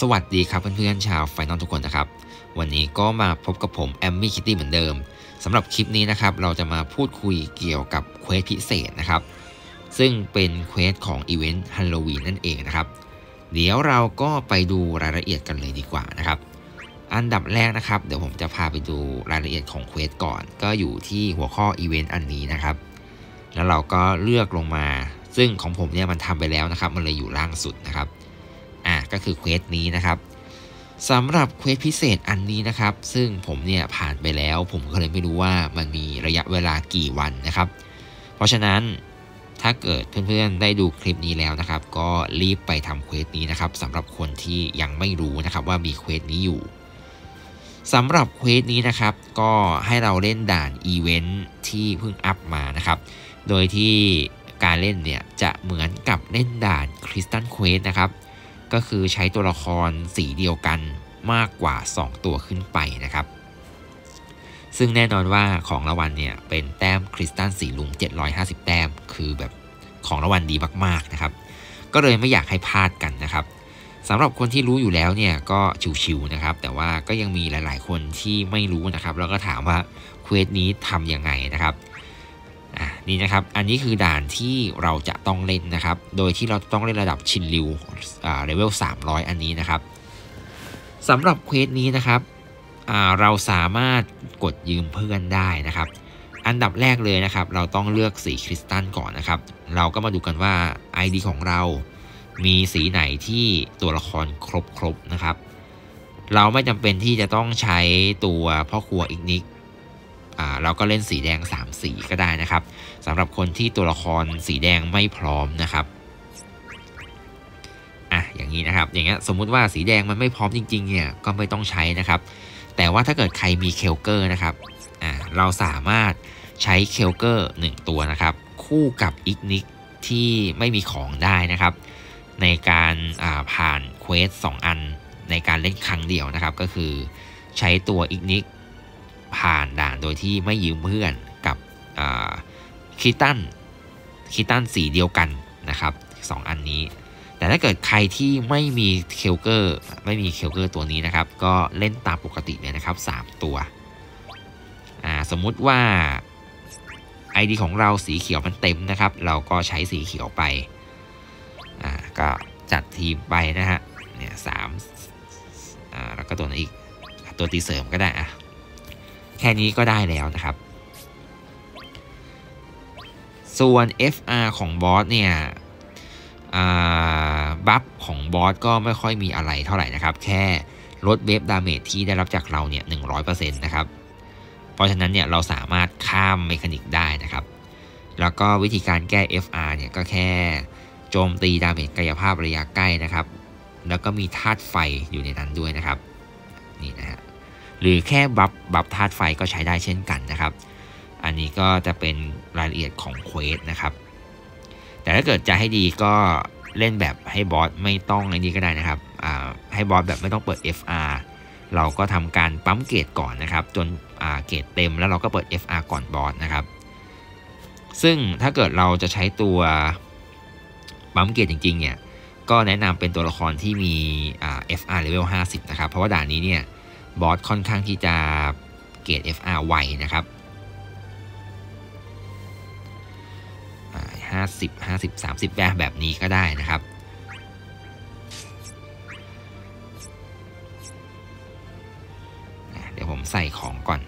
สวัสดีครับเพื่อนๆชาว Final ทุกคนนะครับ วันนี้ก็มาพบกับผมแอมมี่คิตตี้เหมือนเดิมสำหรับคลิปนี้นะครับเราจะมาพูดคุยเกี่ยวกับ quest พิเศษนะครับ ซึ่งเป็น quest ของอีเวนต์ฮัลโลวีนนั่นเองนะครับ เดี๋ยวเราก็ไปดูรายละเอียดกันเลยดีกว่านะครับ อันดับแรกนะครับ เดี๋ยวผมจะพาไปดูรายละเอียดของ quest ก่อน ก็อยู่ที่หัวข้ออีเวนต์อันนี้นะครับ แล้วเราก็เลือกลงมา ซึ่งของผมเนี่ยมันทำไปแล้วนะครับ มันเลยอยู่ล่างสุดนะครับ ก็คือ quest นี้นะครับสำหรับ quest พิเศษอันนี้นะครับ ซึ่งผมเนี่ยผ่านไปแล้ว ผมก็เลยไม่รู้ว่ามันมีระยะเวลากี่วันนะครับ เพราะฉะนั้นถ้าเกิดเพื่อนๆได้ดูคลิปนี้แล้วนะครับ ก็รีบไปทำ quest นี้นะครับสำหรับคนที่ยังไม่รู้นะครับว่ามี quest นี้อยู่สำหรับ quest นี้นะครับ ก็ให้เราเล่นด่านอีเวนท์ที่เพิ่ง up มานะครับ โดยที่การเล่นเนี่ยจะเหมือนกับเล่นด่าน crystal quest นะครับ ก็คือใช้ตัวละครสีเดียวกันมากกว่า 2 ตัวขึ้นไปนะครับ ซึ่งแน่นอนว่าของรางวัลเนี่ยเป็นแต้มคริสตัลสีรุ้ง 750 แต้ม คือแบบของรางวัลดีมากๆนะครับ ก็เลยไม่อยากให้พลาดกันนะครับสำหรับคนที่รู้อยู่แล้วเนี่ยก็ชิวๆนะครับ แต่ว่าก็ยังมีหลายๆคนที่ไม่รู้นะครับ แล้วก็ถามว่าquest นี้ทำยังไงนะครับ อะนี่นะครับ อันนี้คือด่านที่เราจะต้องเล่นนะครับ โดยที่เราต้องเล่นระดับชินริวอ่าเลเวล300 อันนี้นะครับสำหรับ quest นี้นะครับอ่าเราสามารถกดยืมเพื่อนได้นะครับ อันดับแรกเลยนะครับ เราต้องเลือกสีคริสตัลก่อนนะครับ เราก็มาดูกันว่า ID ของเรา มีสีไหนที่ตัวละครครบๆนะครับ เราไม่จำเป็นที่จะต้องใช้ตัวพ่อครัวอีกนิก เราก็เล่นสีแดง 3 สีก็ได้นะครับสำหรับคนที่ตัวละครสีแดงไม่พร้อมนะครับอะอย่างนี้นะครับอย่างเงี้ยสมมุติว่าสีแดงมันไม่พร้อมจริงๆเนี่ยก็ไม่ต้องใช้นะครับ แต่ว่าถ้าเกิดใครมีเคลเกอร์นะครับอะเราสามารถใช้เคลเกอร์1ตัวนะครับ คู่กับอิกนิกที่ไม่มีของได้นะครับ ในการผ่าน quest 2อันในการเล่นครั้งเดียวนะครับ ก็คือใช้ตัวอิกนิส ผ่านด่านโดยที่ไม่ยืมเพื่อนกับคริสตัลคริสตัลสีเดียวกันนะครับ 2 อันนี้ แต่ถ้าเกิดใครที่ไม่มีเคลเกอร์ไม่มีเคลเกอร์ตัวนี้นะครับ ก็เล่นตามปกติเลยนะครับ 3 ตัว สมมุติว่า ID ของเราสีเขียวมันเต็มนะครับ เราก็ใช้สีเขียวไป ก็จัดทีมไปนะฮะ เนี่ยสามแล้วก็ตัวนี้อีก ตัวตีเสริมก็ได้อะ แค่นี้ก็ได้แล้วนะครับ ส่วน FR ของบอสเนี่ย buff ของบอสก็ไม่ค่อยมีอะไรเท่าไหร่นะครับ แค่ลด brave damage ที่ได้รับจากเราเนี่ย100%นะครับ เพราะฉะนั้นเนี่ยเราสามารถข้าม mechanic ได้นะครับ แล้วก็วิธีการแก้ FR เนี่ยก็แค่โจมตี damage กายภาพระยะใกล้นะครับ แล้วก็มีธาตุไฟอยู่ในนั้นด้วยนะครับ นี่นะฮะ หรือแค่ buff buff ธาตุไฟก็ใช้ได้เช่นกันนะครับ อันนี้ก็จะเป็นรายละเอียดของ quest นะครับ แต่ถ้าเกิดจะให้ดีก็เล่นแบบให้บอสไม่ต้องอันนี้ก็ได้นะครับให้บอสแบบไม่ต้องเปิด FR เราก็ทำการปั๊มเกรดก่อนนะครับ จนเกรดเต็มแล้วเราก็เปิด FR ก่อนบอสนะครับ ซึ่งถ้าเกิดเราจะใช้ตัวปั๊มเกรดจริงๆเนี่ยก็แนะนำเป็นตัวละครที่มี FR level 50 นะครับ เพราะว่าด่านนี้เนี่ย บอสค่อนข้างที่จะเกรด FR ไวนะครับห้าสิบห้าสิบสามสิบแบบแบบนี้ก็ได้นะครับ เดี๋ยวผมใส่ของก่อน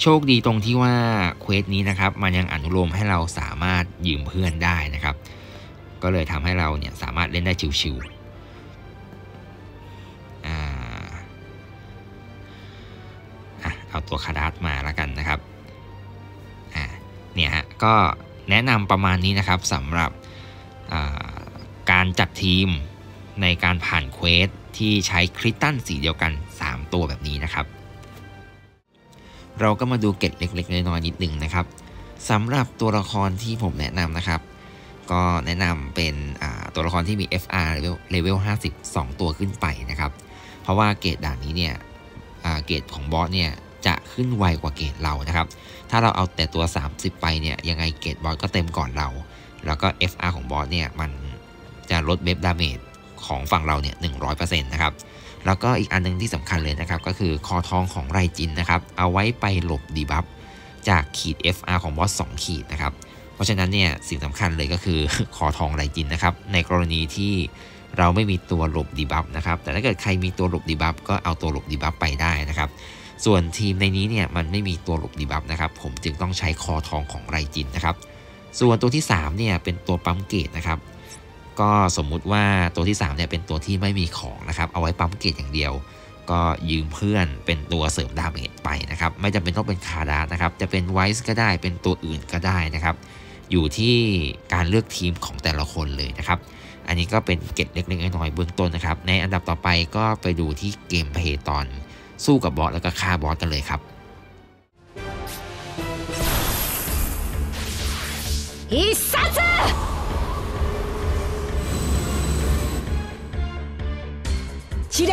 โชคดีตรงที่ว่าเควสนี้นะครับ มันยังอนุโลมให้เราสามารถยืมเพื่อนได้นะครับ ก็เลยทำให้เราเนี่ยสามารถเล่นได้ชิวๆเอาตัวคาดาสมาแล้วกันนะครับเนี่ยฮะก็แนะนำประมาณนี้นะครับสำหรับการจัดทีมในการผ่าน quest ที่ใช้คริสตัลสีเดียวกัน 3 ตัวแบบนี้นะครับ เราก็มาดูเกร็ดเล็กๆน้อยๆนิดหนึ่งนะครับสำหรับตัวละครที่ผมแนะนำนะครับ ก็แนะนำเป็นตัวละครที่มี FR เลเวล50 2 ตัวขึ้นไปนะครับ เพราะว่าเกรดด่านนี้เนี่ยเกรดของบอสเนี่ยจะขึ้นไวกว่าเกรดเรานะครับ ถ้าเราเอาแต่ตัว 30 ไปเนี่ยยังไงเกรดบอสก็เต็มก่อนเรา แล้วก็ FR ของบอสเนี่ยมันจะลด brave damage ของฝั่งเราเนี่ย100%นะครับ แล้วก็อีกอันนึงที่สำคัญเลยนะครับ ก็คือ call ทองของไรจินนะครับ เอาไว้ไปหลบ debuff จากขีด FR ของบอส2ขีดนะครับ เพราะฉะนั้นเนี่ยสิ่งสำคัญเลยก็คือ call ทองไรจินนะครับ ในกรณีที่เราไม่มีตัวหลบ debuff นะครับ แต่ถ้าเกิดใครมีตัวหลบ debuff ก็เอาตัวหลบ debuff ไปได้นะครับ ส่วนทีมในนี้เนี่ยมันไม่มีตัวหลบ debuff นะครับ ผมจึงต้องใช้ call ทองของไรจินนะครับ ส่วนตัวที่3เนี่ยเป็นตัวปั๊ม gauge นะครับ ก็สมมุติว่าตัวที่3เนี่ยเป็นตัวที่ไม่มีของนะครับ เอาไว้ปั๊ม gauge อย่างเดียว ก็ยืมเพื่อนเป็นตัวเสริม damage ไปนะครับ ไม่จำเป็นต้องเป็นคาร์ดานะครับ จะเป็นไวส์ก็ได้ เป็นตัวอื่นก็ได้นะครับ อยู่ที่การเลือกทีมของแต่ละคนเลยนะครับ อันนี้ก็เป็นเกร็ดเล็กๆน้อยๆเบื้องต้นนะครับ ในอันดับต่อไปก็ไปดูที่เกมเพย์ตอน สู้กับบอสแล้วก็ฆ่าบอสกันเลยครับอิสัตชิเด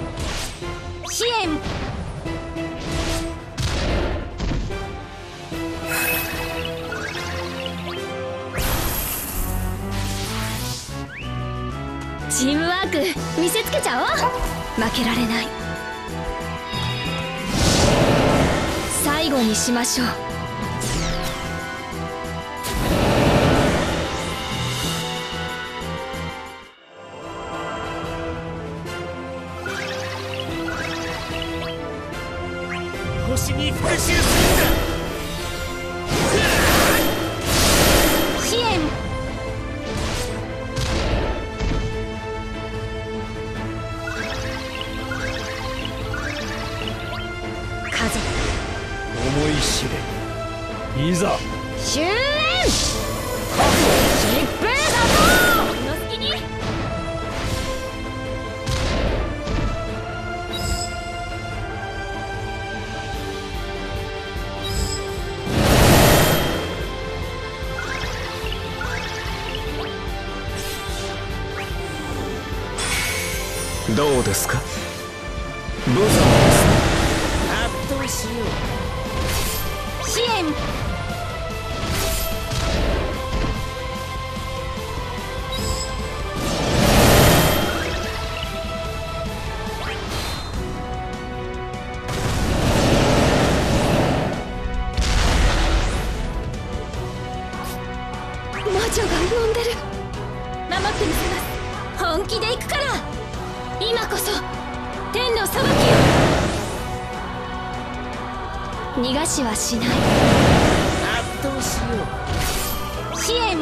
チームワーク見せつけちゃおう。負けられない。最後にしましょう。いざ。終焉疾風だぞの隙にどうですか？はしない。圧倒しよう支援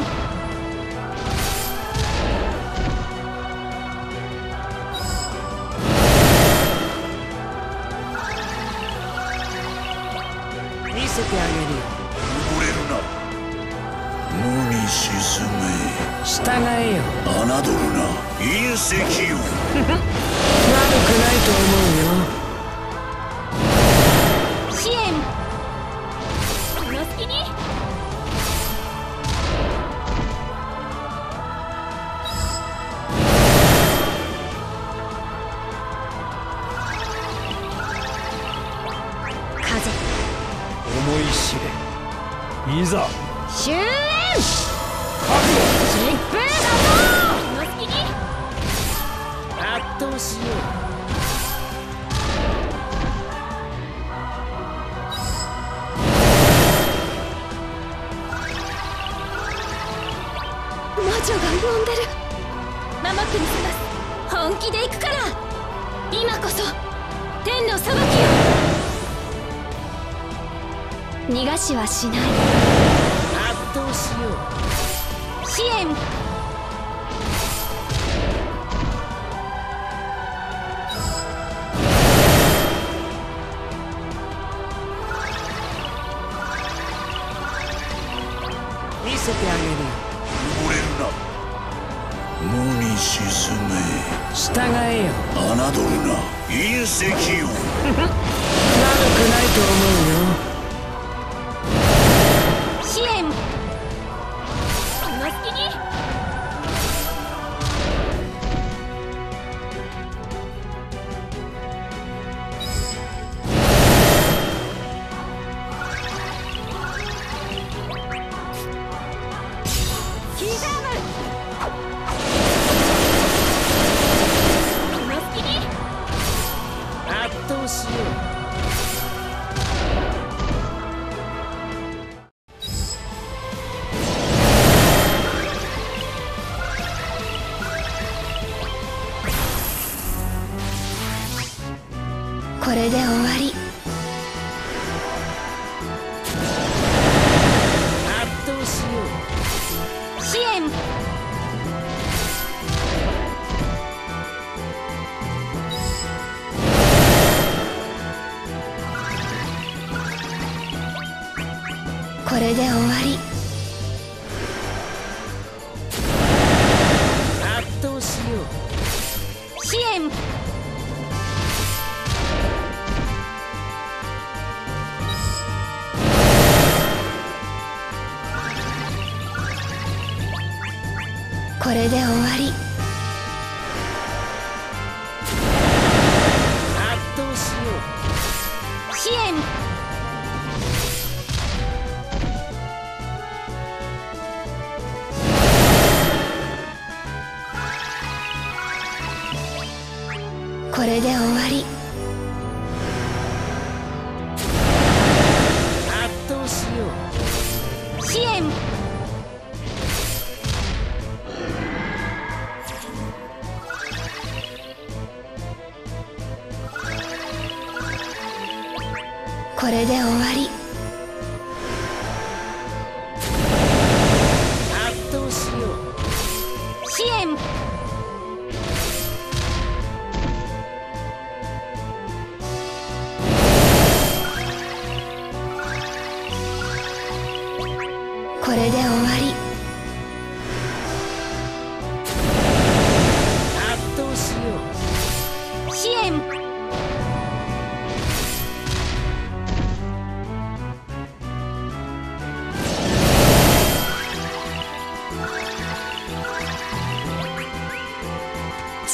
見せてあげる。よ。汚れる。な無に沈め従えよ侮る。な隕石よ悪くないと思うよいざ。終焉。疾風だぞこの隙に圧倒しよ魔女が呼んでる。ママクにせます。本気で行くから。今こそ。天の裁きよ逃がしはしない。う圧倒しよう。支援見せてあげる。よ溺れるな。無に沈め。従えよ。侮るな。隕石よ。悪くないと思うよし。ようこれで終れで終わり。圧倒しよう。支援これで終わり。圧倒しよう。支援これで終わり。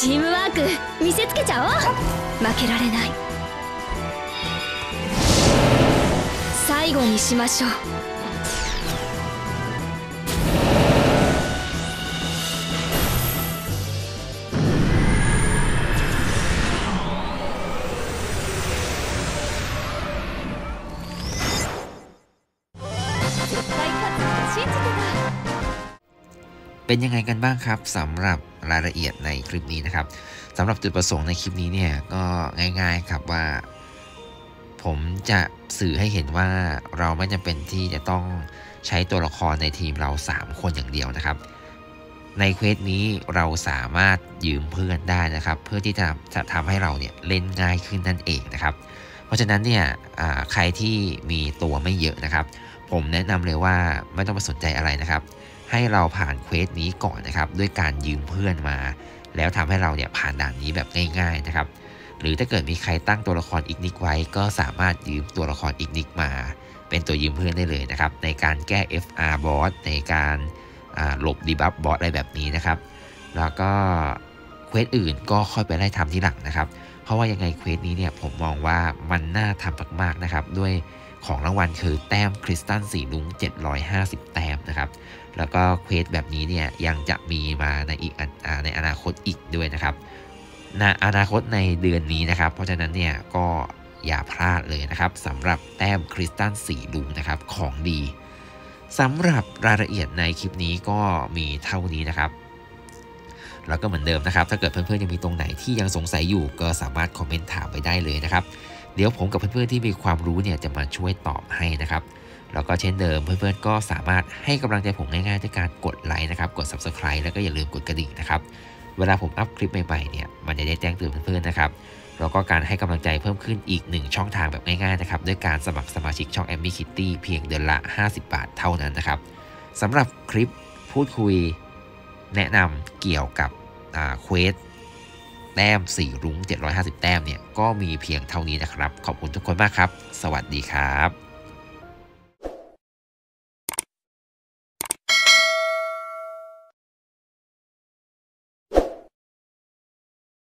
チームワーク見せつけちゃおう。負けられない。最後にしましょう。絶対勝つ信じてた。 เป็นยังไงกันบ้างครับสำหรับรายละเอียดในคลิปนี้นะครับสำหรับจุดประสงค์ในคลิปนี้เนี่ยก็ง่ายๆครับว่า ผมจะสื่อให้เห็นว่าเราไม่จำเป็นที่จะต้องใช้ตัวละครในทีมเรา 3 คนอย่างเดียวนะครับ ในเควสนี้เราสามารถยืมเพื่อนได้นะครับ เพื่อที่จะจะทำให้เราเนี่ยเล่นง่ายขึ้นนั่นเองนะครับ เพราะฉะนั้นเนี่ยใครที่มีตัวไม่เยอะนะครับ ผมแนะนำเลยว่าไม่ต้องไปสนใจอะไรนะครับ ให้เราผ่าน quest นี้ก่อนนะครับด้วยการยืมเพื่อนมา แล้วทำให้เราเนี่ยผ่านด่านนี้แบบง่ายๆนะครับหรือถ้าเกิดมีใครตั้งตัวละครอิกนิสไว้ ก็สามารถยืมตัวละครอิกนิสมา เป็นตัวยืมเพื่อนได้เลยนะครับในการแก้ FR บอสในการหลบ debuff บอสอะไรแบบนี้นะครับแล้วก็ quest อื่นก็ค่อยไปไล่ทำทีหลังนะครับเพราะว่ายังไง quest นี้เนี่ยผมมองว่ามันน่าทำมากๆนะครับด้วยของรางวัลคือแต้มคริสตัลสีรุ้ง750 แต้มนะครับ แล้วก็ quest แบบนี้เนี่ยยังจะมีมาในอีกในอนาคตอีกด้วยนะครับในอนาคตในเดือนนี้นะครับ เพราะฉะนั้นเนี่ยก็อย่าพลาดเลยนะครับสำหรับแต้มคริสตัลสีรุ้งนะครับของดีสำหรับรายละเอียดในคลิปนี้ก็มีเท่านี้นะครับแล้วก็เหมือนเดิมนะครับ ถ้าเกิดเพื่อนๆยังมีตรงไหนที่ยังสงสัยอยู่ก็สามารถคอมเมนต์ถามไปได้เลยนะครับ เดี๋ยวผมกับเพื่อนๆที่มีความรู้เนี่ยจะมาช่วยตอบให้นะครับ แล้วก็เช่นเดิมเพื่อนๆก็สามารถให้กำลังใจผมง่ายๆด้วยการกดไลค์นะครับ กด subscribe แล้วก็อย่าลืมกดกระดิ่งนะครับ เวลาผมอัพคลิปใหม่ๆเนี่ยมันจะได้แจ้งเตือนเพื่อนๆนะครับแล้วก็การให้กำลังใจเพิ่มขึ้นอีก1ช่องทางแบบง่ายๆนะครับด้วยการสมัครสมาชิกช่อง a m b i Kitty เพียงเดือนละ 50 บาทเท่านั้นนะครับสำหรับคลิปพูดคุยแนะนำเกี่ยวกับเควสแต้ม4รุ้ง 750 แต้มเนี่ยก็มีเพียงเท่านี้นะครับ ขอบคุณทุกคนมากครับ สวัสดีครับ